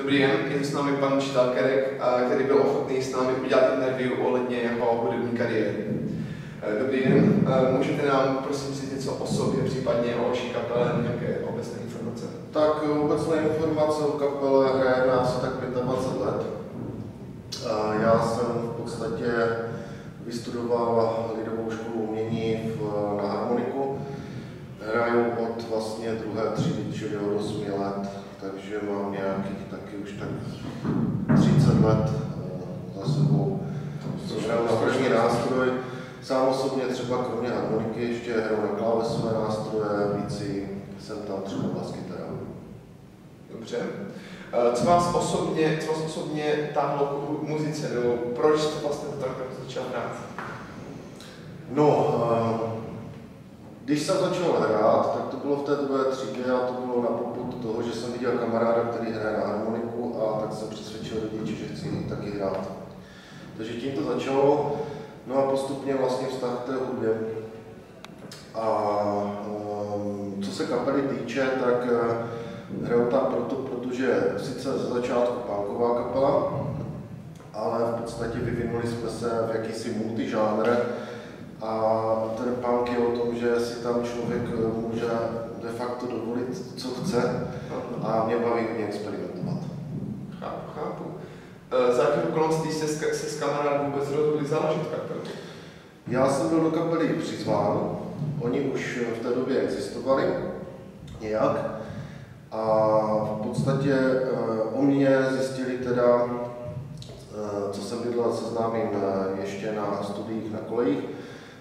Dobrý den, je s námi pan učitel Kerek, který byl ochotný s námi udělat interview ohledně jeho hudební kariéry. Dobrý den, můžete nám prosím říct něco o sobě, případně o vaší kapele, nějaké obecné informace? Tak obecné informace o kapele hrajeme asi tak 25 let. Já jsem v podstatě vystudoval takže mám nějakých taky už tak 30 let eh, za sebou. Hraju na první nástroj. Sám osobně třeba kromě harmoniky ještě hraju na klávesové nástroje, víci jsem tam třeba baskytara. Dobře. Eh, co vás osobně, co vás osobně táhlo k muzice, nebo proč jste vlastně to takhle začal hrát? No, eh, když jsem začal hrát, tak to bylo v té druhé třídě a to bylo na popud toho, že jsem viděl kamaráda, který hraje na harmoniku a tak jsem přesvědčil rodiče, že chci taky hrát. Takže tím to začalo, no a postupně vlastně vztah k té hudbě. A um, co se kapely týče, tak uh, hraju tam proto, protože sice ze začátku punková kapela, ale v podstatě vyvinuli jsme se v jakýsi multižánr, a ten punk je o tom, že si tam člověk eh, může de facto dovolit, co chce a mě baví mě experimentovat. Chápu, chápu. E, za jakým okolností jste se s kamarádem vůbec rozhodli založit kapelu? Já jsem byl do kapely přizván, oni už v té době existovali nějak a v podstatě e, o mě zjistili teda, e, co jsem bydlel se známým ještě na studiích na kolejích,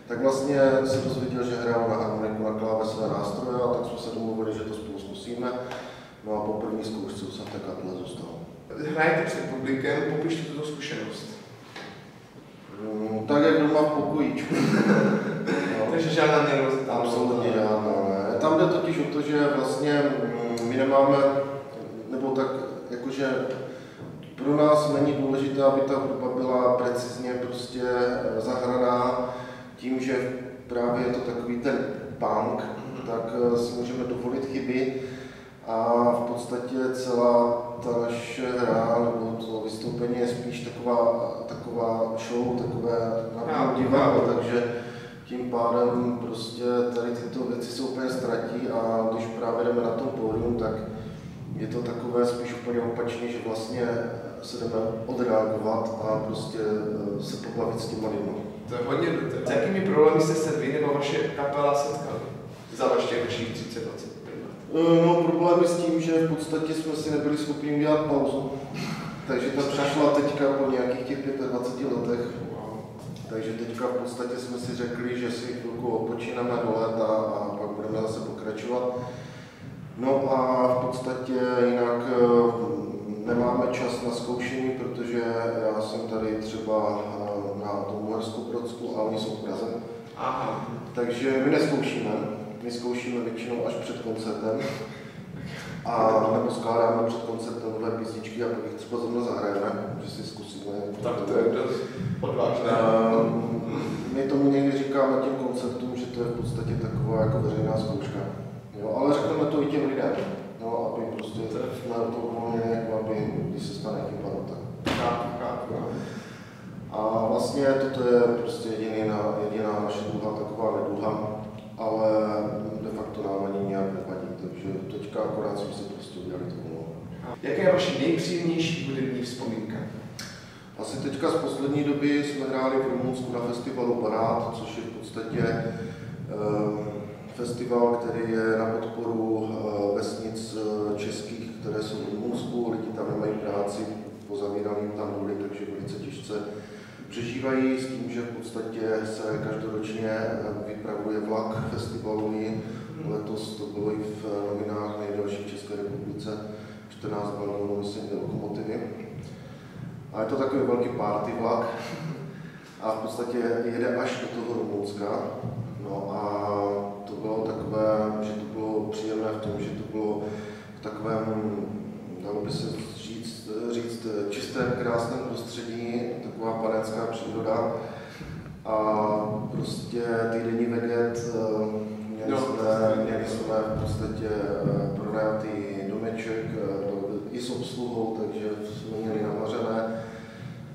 tak vlastně se dozvěděl, že hraju na klávesové nástroje a tak jsme se domluvili, že to spolu zkusíme. No a po první zkoušce jsem v té zůstal. Hrajete před publikem, popište tuto zkušenost. Mm, tak jak doma v pokojíčku. no. Takže žádná nervozita. Absolutně žádná, ne. Tam jde totiž o to, že vlastně mm, my nemáme, nebo tak jakože pro nás není důležité, aby ta hudba byla precizně prostě eh, zahraná, tím, že právě je to takový ten punk, tak eh, si můžeme dovolit chyby a v podstatě celá ta naše hra nebo to vystoupení je spíš taková, taková show, takové divadlo, takže tím pádem prostě tady tyto věci se úplně ztratí a když právě jdeme na tom pódium, tak je to takové spíš úplně opačně, že vlastně se jdeme odreagovat a prostě eh, se pobavit s těma lidmi. To je hodně dobře. S jakými problémy jste se vy nebo vaše kapela setkali za vaše vašich 30 20 let? No, problémy s tím, že v podstatě jsme si nebyli schopni udělat pauzu. Takže ta přišla teďka po nějakých těch 25 letech. Takže teďka v podstatě jsme si řekli, že si chvilku odpočínáme do léta a pak budeme zase pokračovat. No a v podstatě jinak eh, nemáme čas na zkoušení, protože já jsem tady třeba eh, na tom Uhersku Brodsku a oni jsou v Praze. Aha. Takže my neskoušíme, my zkoušíme většinou až před koncertem. A nebo skládáme před koncertem písničky a pak jich třeba zrovna zahrajeme, že si zkusíme. Tak to je dost odvážné. My tomu někdy říkáme těm koncertům, že to je v podstatě taková jako veřejná zkouška. Jo, ale řekneme to i těm lidem, jo, aby prostě jsme to uvolnili, jako aby, když se stane chyba, no tak. A vlastně toto je prostě jediná, jediná naše druhá taková neduha, ale de facto nám ani nějak nevadí, takže teďka akorát jsme si prostě udělali to Jaká je vaše nejpříjemnější hudební vzpomínka? Asi teďka z poslední doby jsme hráli v Rumunsku na festivalu Parát, což je v podstatě um, festival, který je na podporu uh, vesnic uh, českých, které jsou v Rumunsku, lidi tam nemají práci, pozavíraný tam doly, takže velice těžce přežívají s tím, že v podstatě se každoročně vypravuje vlak festivalový. Letos to bylo i v novinách nejdelší v České republice, 14 balonů, myslím, lokomotivy. A je to takový velký party vlak a v podstatě jede až do toho Rumunska. No a to bylo takové, že to bylo příjemné v tom, že to bylo v takovém, dalo by se říct, říct čistém, krásném prostředí, taková panenská příroda. A prostě týdenní veget, měli, no, jsme, měli jsme v podstatě pronajatý domeček, i s obsluhou, takže jsme měli navařené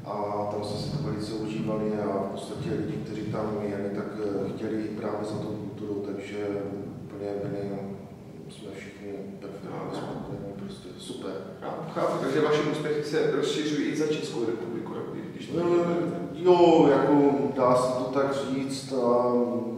a tam jsme si to velice užívali a v podstatě lidi, kteří tam jeli, tak eh, chtěli právě za tou kulturou, takže úplně byli, jsme všichni perfektně spokojení, prostě super. Chápu, takže vaše úspěchy se rozšiřují i za Českou republiku, když to Eh, Jo, jako dá se to tak říct.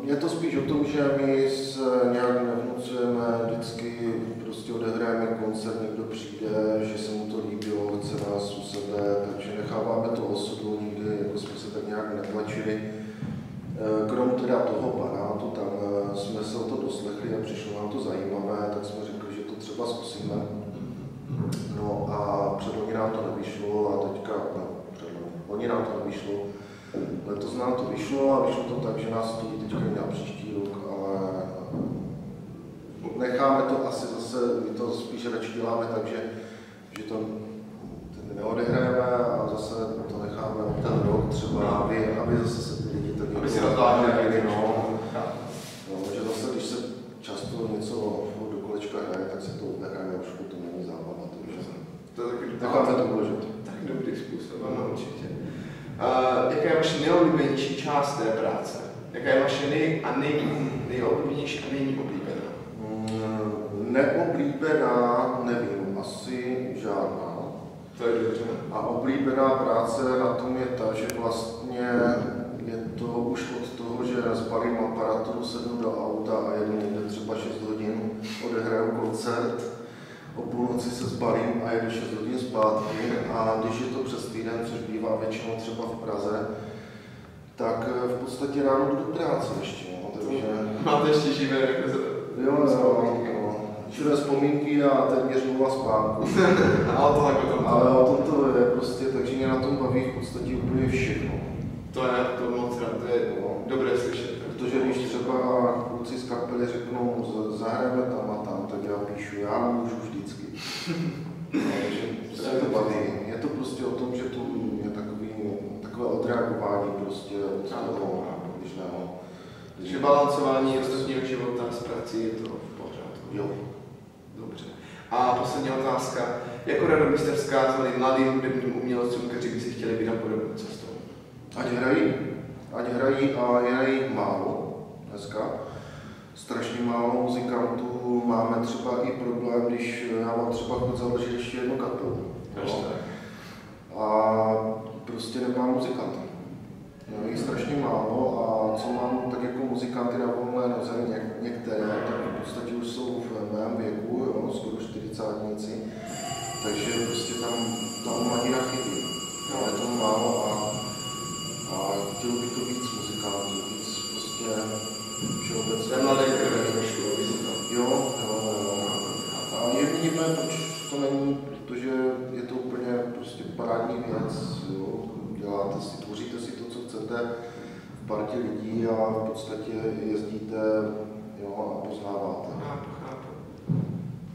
Je to spíš o tom, že my se nějak nevnucujeme, vždycky prostě odehrajeme koncert, někdo přijde, že se mu to líbilo, chce nás u sebe, takže necháváme to osudu, nikdy jako jsme se tak nějak netlačili. Eh, Krom teda toho banátu, tam eh, jsme se o to doslechli a přišlo nám to zajímavé, tak jsme řekli, že to třeba zkusíme. No a předloni nám to nevyšlo a teďka, no, předloni, loni nám to nevyšlo, letos nám to vyšlo a vyšlo to tak, že nás chtějí teďka na příští rok, ale necháme to asi zase, my to spíš radši děláme tak, že, že to neodehrajeme a zase to necháme ten rok třeba, aby, aby zase se ty lidi tak Aby si jako nahradili, no. no. No, že zase, když se často něco do kolečka hraje, tak se to odehraje a už to takže To je taky necháme to uložit. taky dobrý způsob, ano, určitě. Uh, jaká je vaše nejoblíbenější část té práce? Jaká je vaše nej, a nej, nejoblíbenější a nejméně oblíbená? Mm, Neoblíbená, nevím, asi žádná. To je dobře. A oblíbená práce na tom je ta, že vlastně je to už od toho, že zbalím aparaturu, sednu do auta a jedu někde třeba 6 hodin, odehraju koncert, o půlnoci se zbalím a jedu 6 hodin zpátky a když je to přes týden, což bývá většinou třeba v Praze, tak eh, v podstatě ráno jdu do práce ještě, no, takže Máte ještě živé jo, jo, jo, živé vzpomínky a téměř nula spánku. Ale to tak o tom. Ale o tom to je prostě, takže mě na tom baví v podstatě úplně všechno. To je to moc rád, to je dobré slyšet. Protože když třeba kluci z kapely řeknou, "Z- zahrajeme tam a tam, tak já píšu, já můžu vždycky. Takže to baví. Je to prostě o tom, že to je takový, takové odreagování prostě od toho běžného. Takže balancování ostatního života s prací je to v pořádku. Jo. Dobře. A poslední otázka. Jako radu byste vzkázali mladým hudebním umělcům, kteří by si chtěli vydat podobnou cestou? Ať hrají, ať hrají a jich málo dneska. Strašně málo muzikantů, máme třeba i problém, když já mám třeba chuť založit ještě jednu kapelu. A prostě nemám muzikanty. Jo, je jich strašně málo a co mám tak jako muzikanty na volné noze, něk, některé, tak v podstatě už jsou v mém věku, jo, skoro 40 takže prostě tam ta umadina chybí. Jo, je to málo a, a chtělo by to víc muzikantů, víc prostě všeobecně. Ten mladé krve trošku, aby se to... Jo, jo, jo. A je vidíme, proč to není, protože je to úplně prostě parádní věc, jo. Děláte si, tvoříte si to, co chcete v partě lidí a v podstatě jezdíte jo, a poznáváte. Chápu, chápu.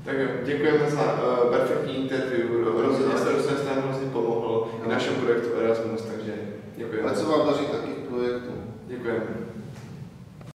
Tak jo, děkujeme za uh, perfektní interview. Rozhodně jste, jste nám hrozně pomohl i našemu projektu Erasmus, takže děkujeme. Ať se vám daří tak